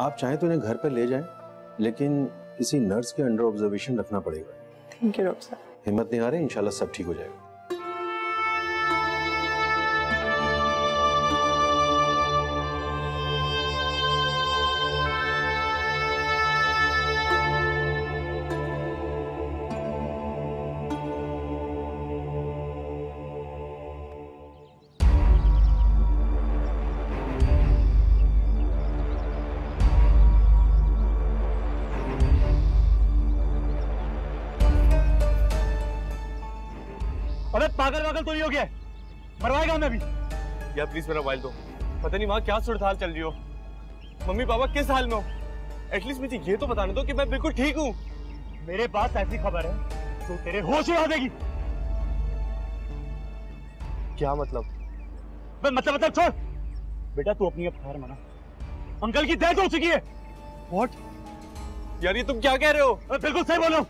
आप चाहें तो इन्हें घर पर ले जाएँ लेकिन किसी नर्स के अंडर ऑब्जर्वेशन रखना पड़ेगा। थैंक यू डॉक्टर साहब हिम्मत नहीं आ रही इंशाल्लाह सब ठीक हो जाएगा। पागल वागल तो नहीं हो गया। मरवाएगा हमें अभी। यार प्लीज़ मेरा मोबाइल दो। पता नहीं वहाँ क्या सुरत हाल चल रही हो? मम्मी पापा किस हाल में हो? एटलीस्ट मुझे ये तो बताने दो कि मैं बिल्कुल ठीक हूँ। मेरे पास ऐसी खबर है तो तेरे होश उड़ा देगी क्या मतलब? बे मतलब मतलब छोड़। बेटा तू अपनी अब हार मना। अंकल की डेथ हो चुकी है। व्हाट यार ये तुम क्या कह रहे हो? बिल्कुल सही बोलो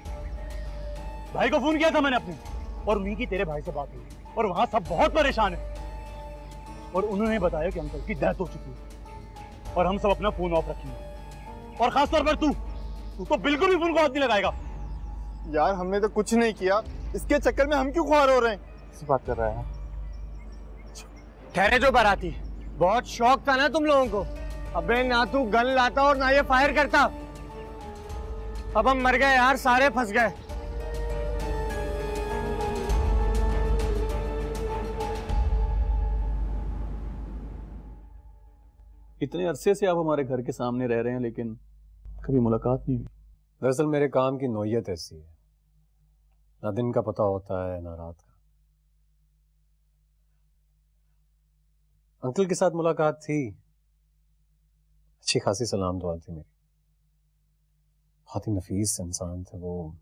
भाई को फ़ोन किया था मैंने अपने। और उन्हीं की तेरे भाई से बात हुई। और वहाँ सब बहुत परेशान है। और उन्होंने बताया कि अंकल की डेथ हो चुकी है। और हम सब अपना फ़ोन ऑफ़ रखेंगे। और खासतौर पर तू तू तो बिल्कुल भी फ़ोन को हाथ नहीं लगाएगा। यार हमने तो कुछ नहीं किया। इसके चक्कर में हम क्यों खुआर हो रहे हैं? इस बात कर रहा है? ठहरे जो बाराती बहुत शौक था ना तुम लोगों को। अबे ना तू गन लाता और ना ये फायर करता। अब हम मर गए यार सारे फंस गए। इतने अरसे से आप हमारे घर के सामने रह रहे हैं, लेकिन कभी मुलाकात नहीं हुई। दरअसल मेरे काम की नोयत ऐसी है। ना दिन का पता होता है, ना रात का। अंकल के साथ मुलाकात थी। अच्छी खासी सलाम दुआ थी मेरी। बहुत ही नफीस इंसान थे वो।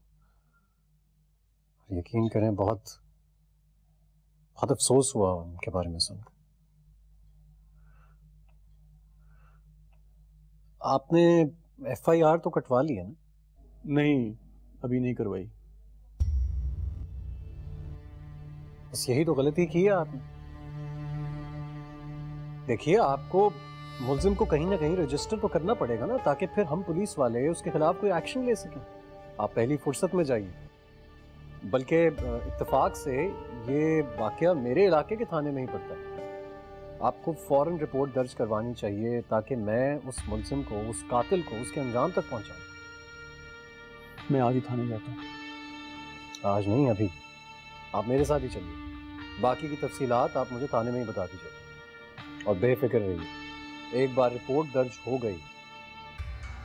यकीन करें, बहुत बहुत अफसोस हुआ उनके बारे में सुनकर। आपने एफ़ आई आर तो कटवा ली है ना? नहीं अभी नहीं करवाई। बस यही तो गलती की है आपने। देखिए आपको मुलजिम को कहीं ना कहीं रजिस्टर तो करना पड़ेगा ना ताकि फिर हम पुलिस वाले उसके खिलाफ कोई एक्शन ले सकें। आप पहली फुर्सत में जाइए। बल्कि इत्तेफाक से ये वाकया मेरे इलाके के थाने में ही पड़ता है। आपको फ़ौरन रिपोर्ट दर्ज करवानी चाहिए ताकि मैं उस मुलजिम को उस कातिल को उसके अंजाम तक पहुंचाऊं। मैं आज ही थाने जाता हूँ। आज नहीं अभी। आप मेरे साथ ही चलिए। बाकी की तफसीलात आप मुझे थाने में ही बता दीजिए। और बेफिक्र रहिए। एक बार रिपोर्ट दर्ज हो गई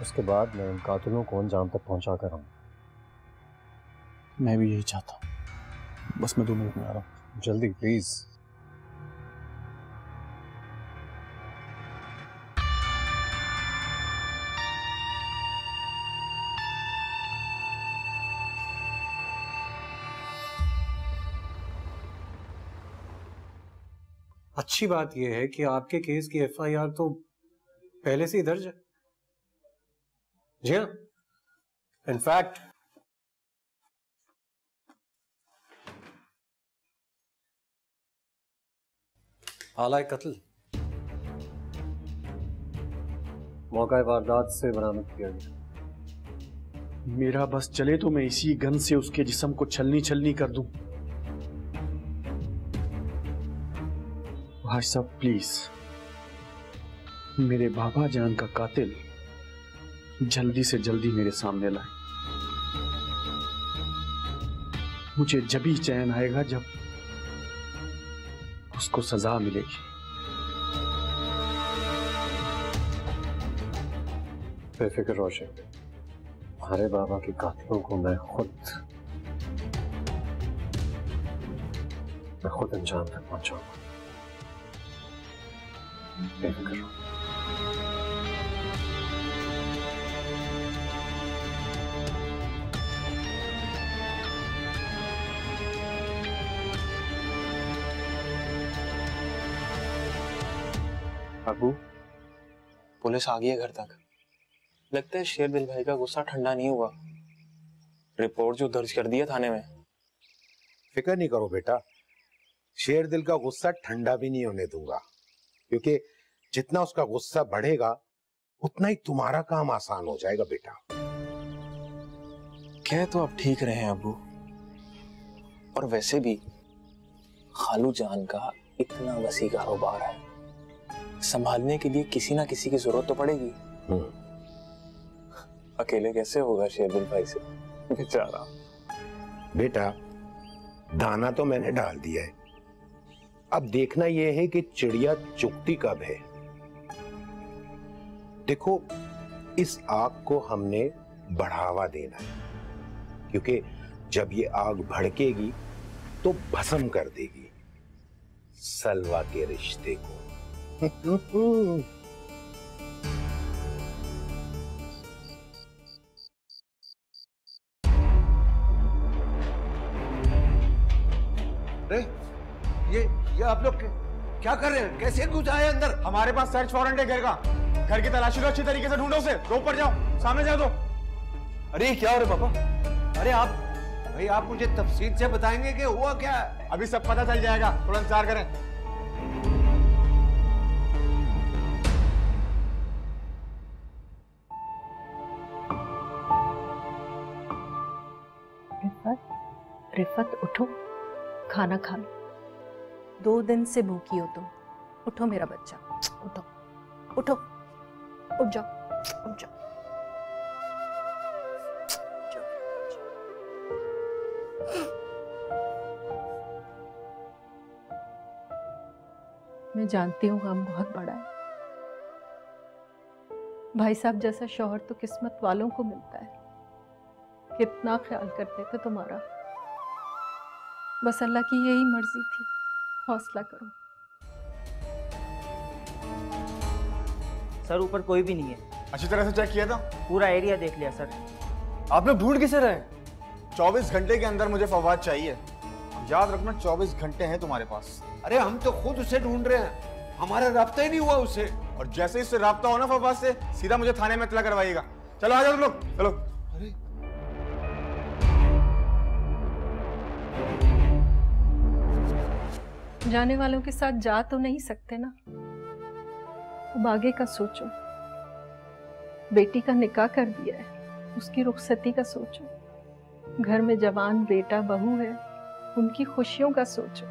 उसके बाद मैं उन कातिलों को अंजाम तक पहुँचा कर आऊँ। मैं भी यही चाहता हूँ। बस मैं दो मिनट में आ रहा हूँ। जल्दी प्लीज़ अच्छी बात यह है कि आपके केस की एफआईआर तो पहले से ही दर्ज है। जी हाँ। इनफैक्ट आलाय कत्ल। मौका वारदात से बरामद किया गया। मेरा बस चले तो मैं इसी गन से उसके जिस्म को छलनी छलनी कर दूँ। भाई साहब प्लीज़ मेरे बाबा जान का कातिल जल्दी से जल्दी मेरे सामने लाए। मुझे जब ही चैन आएगा, जब उसको सजा मिलेगी। बेफिक्र रोशन हमारे बाबा के कातिलों को मैं खुद मैं खुद अंजाम तक पहुंचाऊँगा। रहो अबू पुलिस आ गई है घर तक। लगता है शेर दिल भाई का गुस्सा ठंडा नहीं हुआ। रिपोर्ट जो दर्ज कर दिया थाने में। फ़िक्र नहीं करो बेटा, शेर दिल का गुस्सा ठंडा भी नहीं होने दूँगा। क्योंकि जितना उसका गुस्सा बढ़ेगा उतना ही तुम्हारा काम आसान हो जाएगा बेटा। कह तो आप ठीक रहे हैं अबू। और वैसे भी खालू जान का इतना वसी कारोबार है संभालने के लिए किसी ना किसी की ज़रूरत तो पड़ेगी। हम्म। अकेले कैसे होगा शेरबिल भाई से? बेचारा। बेटा दाना तो मैंने डाल दिया है। अब देखना यह है कि चिड़िया चुगती कब है। देखो, इस आग को हमने बढ़ावा देना है, क्योंकि जब ये आग भड़केगी तो भस्म कर देगी, सलवा के रिश्ते को। क्या कर रहे हैं? कैसे घुस आए अंदर? हमारे पास सर्च वारंट है घर का घर की तलाशी लो अच्छी तरीके से ढूंढो उसे। रोड पर जाओ। सामने जाओ तो अरे क्या हो रहा पापा? अरे आप भाई आप मुझे तफसील से बताएँगे कि हुआ क्या है? अभी सब पता चल जाएगा। थोड़ा इंतज़ार करें। रिफत रिफत उठो। खाना खा लो। दो दिन से भूखी हो तुम। उठो मेरा बच्चा। उठो। उठो। उठ जाओ। उठ जाओ। मैं जानती हूँ काम बहुत बड़ा है। भाई साहब जैसा शोहर तो किस्मत वालों को मिलता है। कितना ख्याल करते थे तुम्हारा। बस अल्लाह की यही मर्ज़ी थी। हौसला करो। सर ऊपर कोई भी नहीं है। अच्छी तरह से चेक किया था? पूरा एरिया देख लिया सर। आप लोग ढूंढ किसे रहे 24 घंटे के अंदर मुझे फवाद चाहिए। याद रखना 24 घंटे हैं तुम्हारे पास। अरे हम तो खुद उसे ढूंढ रहे हैं। हमारा रब्ता ही नहीं हुआ उसे। और जैसे ही इससे राब्ता हो ना फवाद से सीधा मुझे थाने में इतला करवाइएगा। चलो आ जाओ तुम लोग। चलो। जाने वालों के साथ जा तो नहीं सकते ना? अब आगे का सोचो। बेटी का निकाह कर दिया है, उसकी रुखसती का सोचो। घर में जवान, बेटा, बहू है, उनकी खुशियों का सोचो।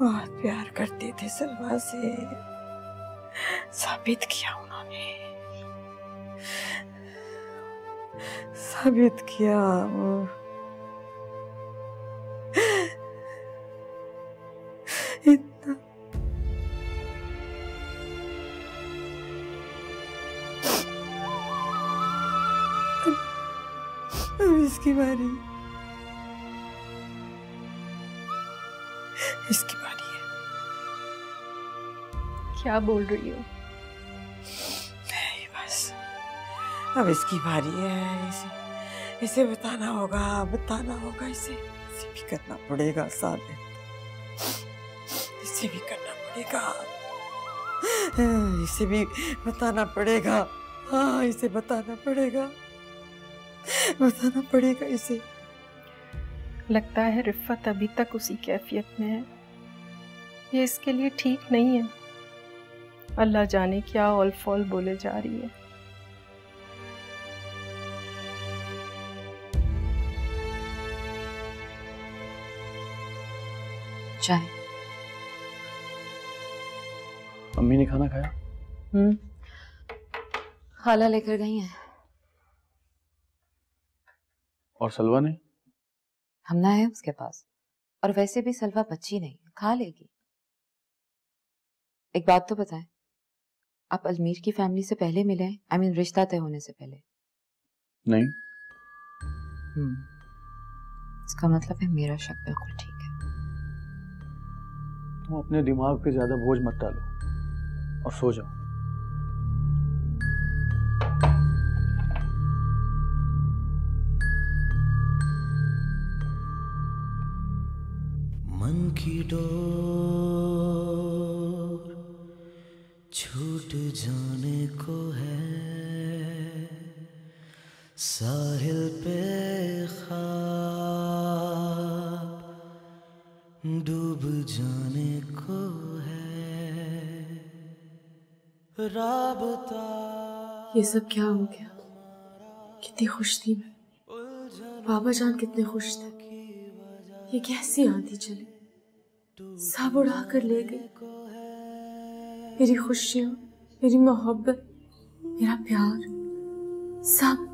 बहुत प्यार करते थे सलमा से। साबित किया उन्होंने। साबित किया वो। इतना। अब इसकी बारी इसकी बारी है क्या बोल रही हो? नहीं बस। अब इसकी बारी है इसे इसे बताना होगा बताना होगा इसे इसे भी करना पड़ेगा साबित इसे भी करना पड़ेगा। इसे भी बताना पड़ेगा। हाँ इसे बताना पड़ेगा। बताना पड़ेगा इसे। लगता है रिफ़त अभी तक उसी कैफियत में है। ये इसके लिए ठीक नहीं है। अल्लाह जाने क्या ऑल फॉल बोले जा रही है। चाय मम्मी ने खाना खाया? हम्म। खाला लेकर गई हैं। और सलवा ने? हम ना है उसके पास। और वैसे भी सलवा बच्ची नहीं खा लेगी। एक बात तो बताएँ आप अजमीर की फैमिली से पहले मिले हैं? आई मीन रिश्ता तय होने से पहले। नहीं। हम्म। इसका मतलब है मेरा शक बिल्कुल ठीक है। तुम अपने दिमाग पे ज़्यादा बोझ मत डालो। और सो जाओ। मन की डोर छूट जाने को है। साहिल पे खाब डूब जाने ये सब क्या हो गया? कितनी खुश थी मैं। बाबा जान कितने खुश थे। ये कैसी आंधी चली? सब उड़ा कर ले गई मेरी खुशियाँ, मेरी मोहब्बत, मेरा प्यार, सब